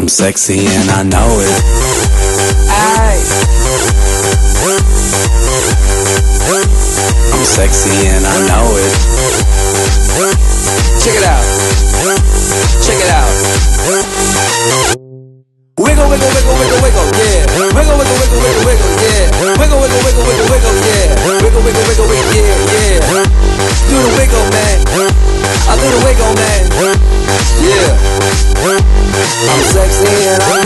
I'm sexy and I know it. Aye. I'm sexy and I know it. Check it out. Check it out. Wiggle, wiggle, wiggle, wiggle, wiggle, yeah. Wiggle, wiggle, wiggle, wiggle, wiggle, yeah. Wiggle, wiggle, wiggle, wiggle, wiggle, yeah. Wiggle, wiggle, wiggle, wiggle, yeah, yeah. Do the wiggle, man. I do the wiggle, man. Yeah me and I